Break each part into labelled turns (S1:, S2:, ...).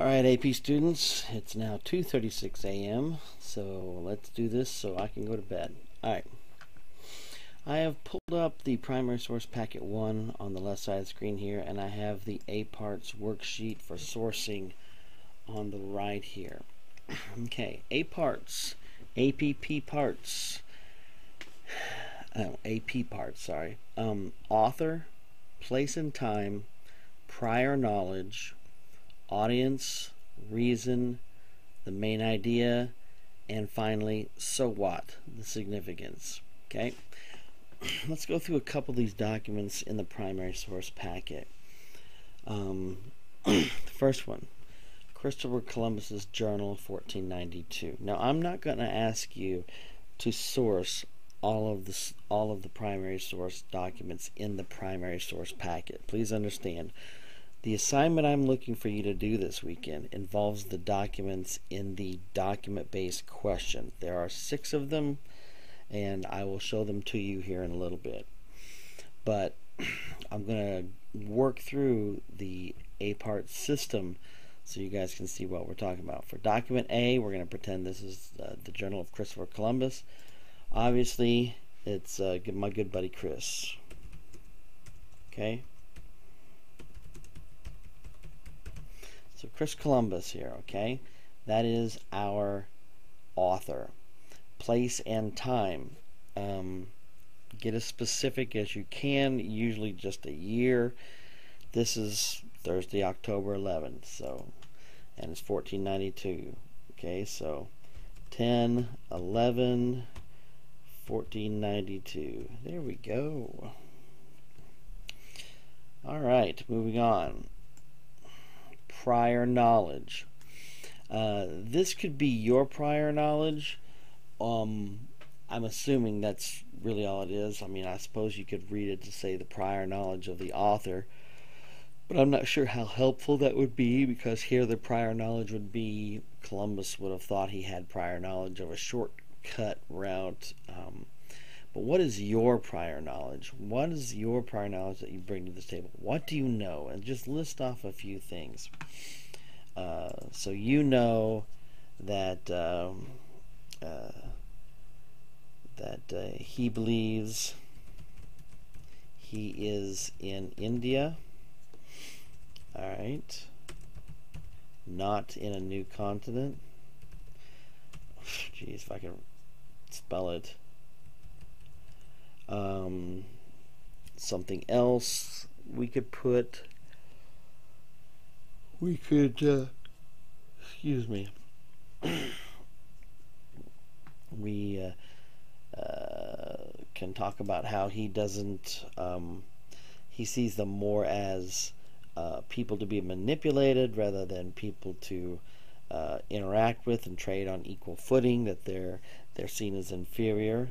S1: All right, AP students, it's now 2:36 a.m. So let's do this so I can go to bed. All right. I have pulled up the primary source packet 1 on the left side of the screen here and I have the A parts worksheet for sourcing on the right here. okay, A parts, APP parts, oh, AP parts, sorry. Um, author, place and time, prior knowledge, audience, reason, the main idea, and finally, so what, the significance. Okay, let's go through a couple of these documents in the primary source packet. Um, the first one, Christopher Columbus's Journal 1492. Now, I'm not going to ask you to source all of the all of the primary source documents in the primary source packet. Please understand the assignment I'm looking for you to do this weekend involves the documents in the document-based question. There are six of them, and I will show them to you here in a little bit. But I'm going to work through the A-part system so you guys can see what we're talking about. For document A, we're going to pretend this is uh, the Journal of Christopher Columbus. Obviously, it's uh, my good buddy Chris. Okay. So Chris Columbus here, okay? That is our author. Place and time. Um, get as specific as you can, usually just a year. This is Thursday, October 11th, so, and it's 1492. Okay, so 10, 11, 1492. There we go. All right, moving on prior knowledge. Uh, this could be your prior knowledge. Um, I'm assuming that's really all it is. I mean, I suppose you could read it to say the prior knowledge of the author, but I'm not sure how helpful that would be because here the prior knowledge would be Columbus would have thought he had prior knowledge of a shortcut route. Um, but what is your prior knowledge? What is your prior knowledge that you bring to this table? What do you know? And just list off a few things. Uh, so you know that um, uh, that uh, he believes he is in India. All right. Not in a new continent. Jeez, if I can spell it um, something else we could put? We could uh, excuse me. We uh, uh, can talk about how he doesn't um, he sees them more as uh, people to be manipulated rather than people to uh, interact with and trade on equal footing that they're they're seen as inferior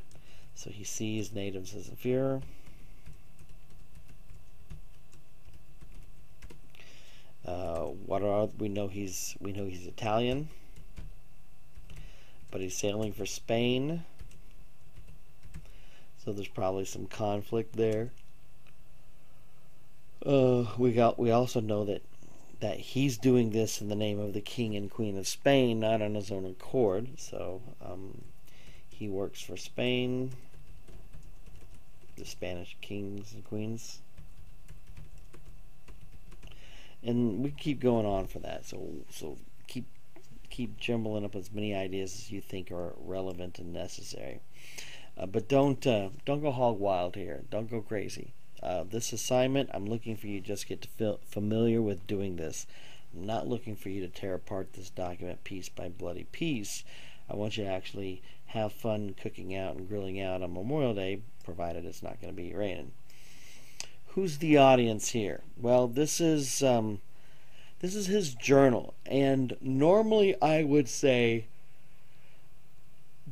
S1: so he sees natives as inferior. Uh, what are we know he's we know he's Italian, but he's sailing for Spain. So there's probably some conflict there. Uh, we got we also know that that he's doing this in the name of the king and queen of Spain, not on his own accord. So um, he works for Spain the Spanish kings and queens. And we keep going on for that. So so keep keep jumbling up as many ideas as you think are relevant and necessary. Uh, but don't uh, don't go hog wild here. Don't go crazy. Uh, this assignment, I'm looking for you just get to feel familiar with doing this. I'm not looking for you to tear apart this document piece by bloody piece. I want you to actually have fun cooking out and grilling out on Memorial Day, provided it's not going to be raining. Who's the audience here? Well, this is um, this is his journal, and normally I would say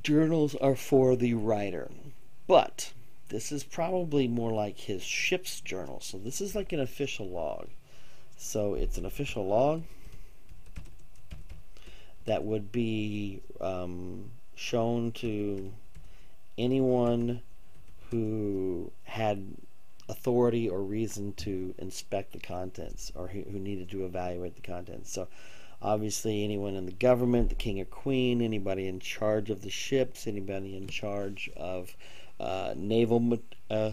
S1: journals are for the writer, but this is probably more like his ship's journal. So this is like an official log. So it's an official log that would be um, shown to anyone who had authority or reason to inspect the contents or who, needed to evaluate the contents. So obviously anyone in the government, the king or queen, anybody in charge of the ships, anybody in charge of uh, naval uh,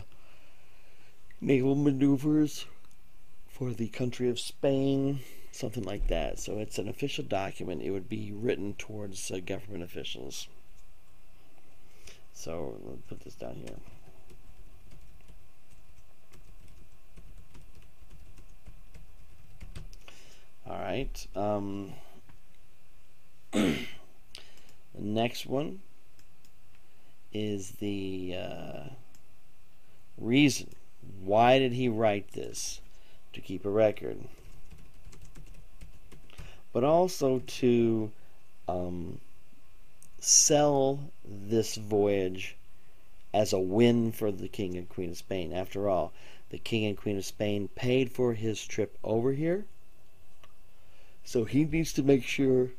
S1: naval maneuvers for the country of Spain, something like that. So it's an official document. It would be written towards uh, government officials. So let's put this down here. All right. Um, the next one is the uh, reason. Why did he write this? To keep a record. But also to um, sell this voyage as a win for the King and Queen of Spain. After all, the King and Queen of Spain paid for his trip over here. So he needs to make sure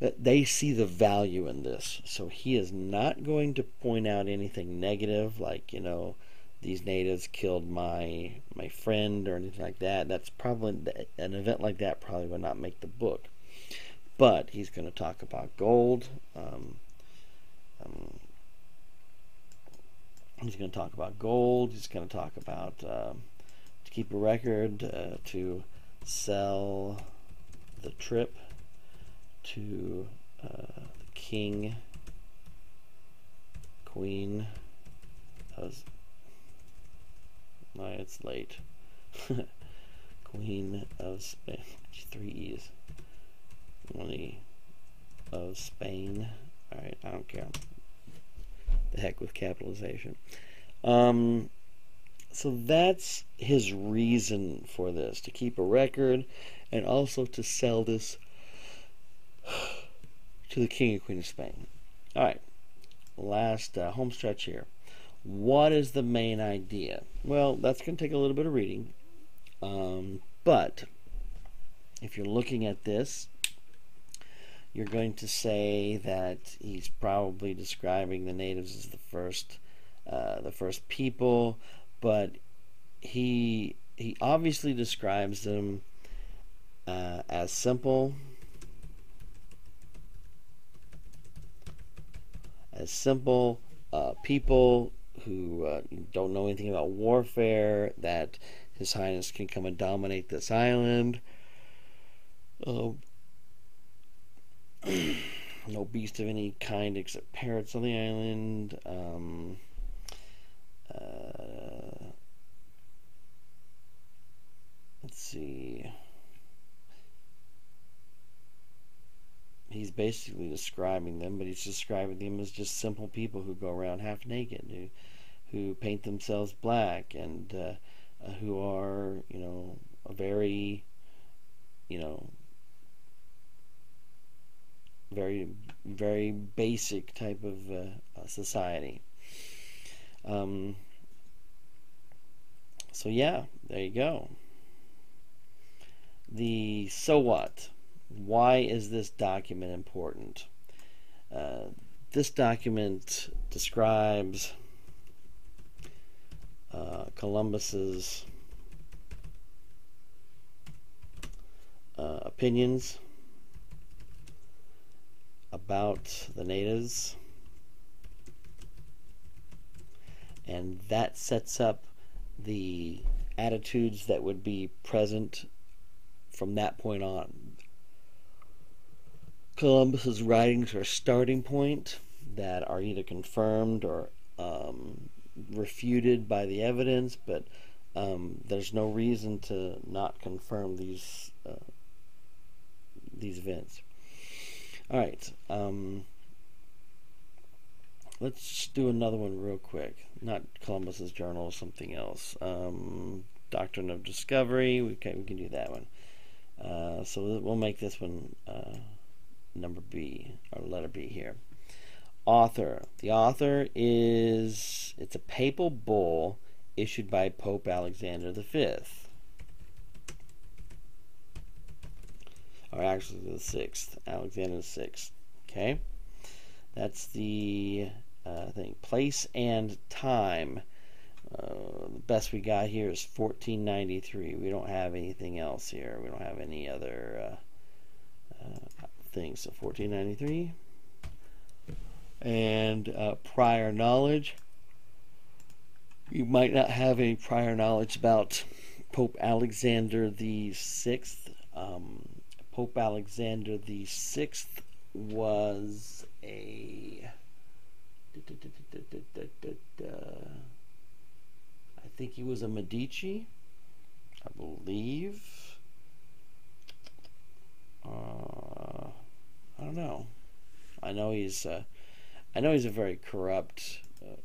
S1: that they see the value in this. So he is not going to point out anything negative, like you know, these natives killed my my friend or anything like that. That's probably an event like that probably would not make the book. But he's going to talk about gold. Um, um, he's going to talk about gold. He's going to talk about uh, to keep a record, uh, to sell the trip to uh, the king, queen. That was. It's late. queen of Spain. Three E's. One of Spain. Alright, I don't care. The heck with capitalization. Um, so that's his reason for this to keep a record and also to sell this to the King and Queen of Spain. All right, last uh, home stretch here. What is the main idea? Well, that's going to take a little bit of reading, um, but if you're looking at this, you're going to say that he's probably describing the natives as the first, uh, the first people, but he he obviously describes them uh, as simple as simple uh, people who uh, don't know anything about warfare, that His Highness can come and dominate this island. Um, no beast of any kind except parrots on the island. Um, uh, let's see. He's basically describing them, but he's describing them as just simple people who go around half naked, who who paint themselves black, and uh, uh, who are you know a very you know very very basic type of uh, society. Um, so yeah, there you go. The so what why is this document important? Uh, this document describes uh, Columbus's uh, opinions about the natives, and that sets up the attitudes that would be present from that point on. Columbus's writings are a starting point that are either confirmed or um, refuted by the evidence, but um, there's no reason to not confirm these uh, these events. All right, um, let's do another one real quick. Not Columbus's journal, something else. Um, Doctrine of Discovery. We can we can do that one. Uh, so we'll make this one. Uh, number B, or letter B here. Author. The author is, it's a papal bull issued by Pope Alexander V. Or actually the 6th, Alexander the 6th. Okay? That's the uh, thing. Place and time. Uh, the best we got here is 1493. We don't have anything else here. We don't have any other uh, things. So 1493. And uh, prior knowledge. You might not have any prior knowledge about Pope Alexander the Sixth. Um, Pope Alexander the Sixth was a I think he was a Medici, I believe. Uh, I don't know. I know he's. Uh, I know he's a very corrupt uh,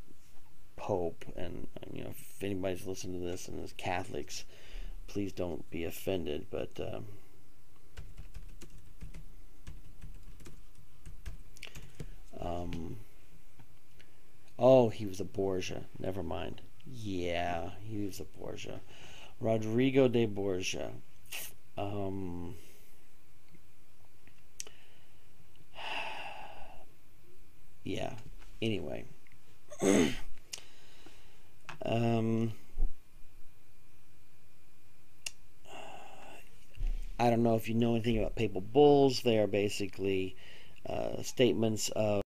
S1: pope, and you know if anybody's listening to this and is Catholics, please don't be offended. But um, um, oh, he was a Borgia. Never mind. Yeah, he was a Borgia. Rodrigo de Borgia. Um, yeah. Anyway. um, I don't know if you know anything about papal bulls. They are basically uh, statements of